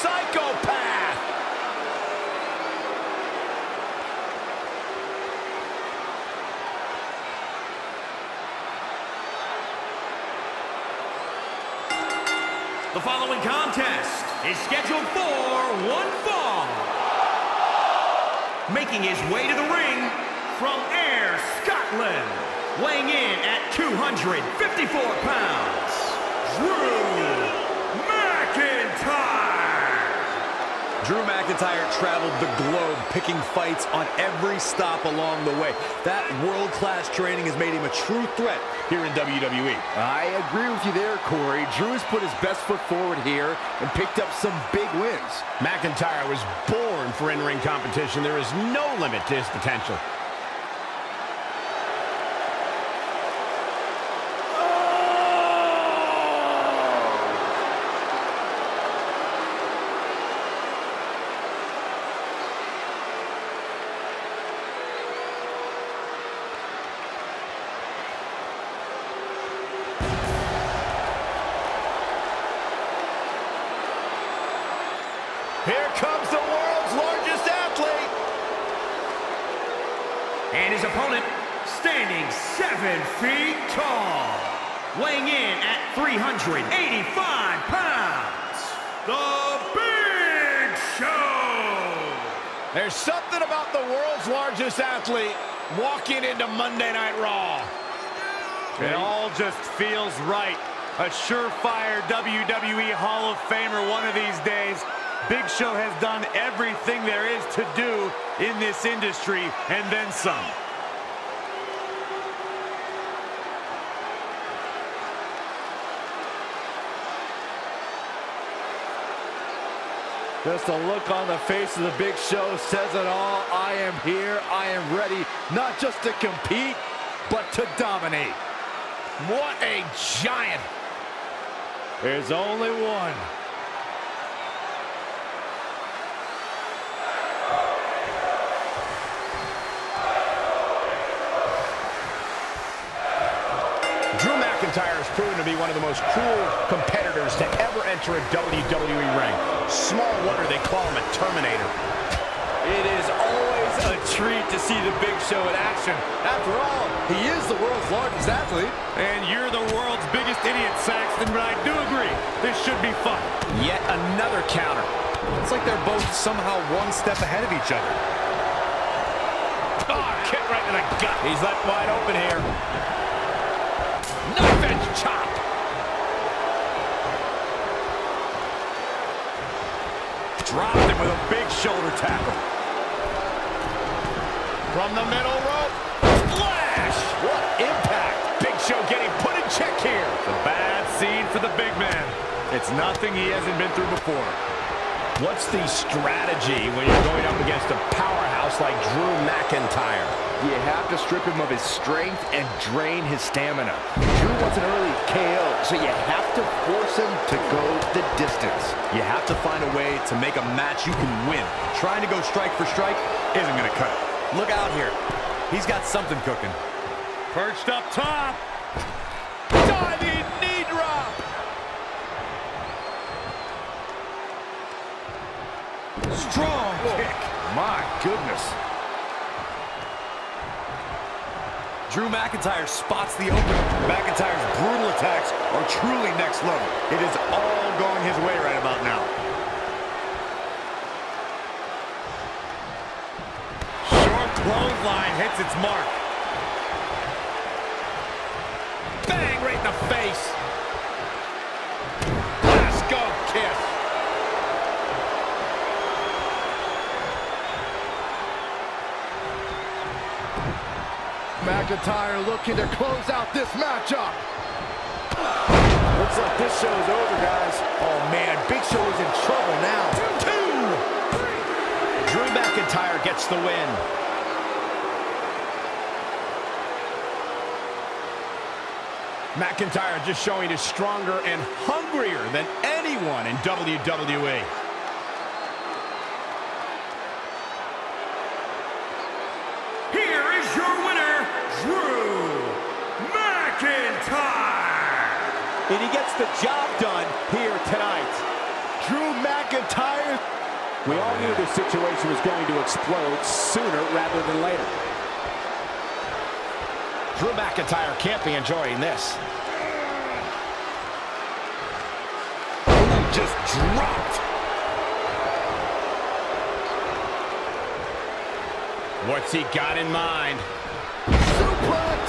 psychopath. The following contest is scheduled for one fall. Making his way to the ring from Ayr Scotland, weighing in at 254 pounds, Drew Drew McIntyre traveled the globe picking fights on every stop along the way. That world-class training has made him a true threat here in WWE. I agree with you there, Corey. Drew has put his best foot forward here and picked up some big wins. McIntyre was born for in-ring competition. There is no limit to his potential. His opponent, standing seven feet tall, weighing in at 385 pounds, The Big Show! There's something about the world's largest athlete walking into Monday Night Raw. It all just feels right. A surefire WWE Hall of Famer one of these days. Big Show has done everything there is to do in this industry and then some. Just a look on the face of the Big Show says it all. I am here. I am ready, not just to compete, but to dominate. What a giant. There's only one. McIntyre has proven to be one of the most cruel competitors to ever enter a WWE ring. Small wonder they call him a Terminator. It is always a treat to see the Big Show in action. After all, he is the world's largest athlete. And you're the world's biggest idiot, Saxton, but I do agree, this should be fun. Yet another counter. It's like they're both somehow one step ahead of each other. Oh, kick right in the gut. He's left wide open here. Knife edge chop. Dropped him with a big shoulder tackle. From the middle rope. Splash! What impact. Big Show getting put in check here. It's a bad scene for the big man. It's nothing he hasn't been through before. What's the strategy when you're going up against a powerhouse like Drew McIntyre? You have to strip him of his strength and drain his stamina. Drew wants an early KO, so you have to force him to go the distance. You have to find a way to make a match you can win. Trying to go strike for strike isn't going to cut it. Look out here. He's got something cooking. Perched up top. Strong kick. My goodness. Drew McIntyre spots the opening. McIntyre's brutal attacks are truly next level. It is all going his way right about now. Short clothesline hits its mark. Bang right in the face. McIntyre looking to close out this matchup. Looks like this show is over, guys. Oh, man. Big Show is in trouble now. Two. Drew McIntyre gets the win. McIntyre just showing he's stronger and hungrier than anyone in WWE. Gets the job done here tonight. Drew McIntyre. We all knew the situation was going to explode sooner rather than later. Drew McIntyre can't be enjoying this. Just dropped. What's he got in mind? Suplex!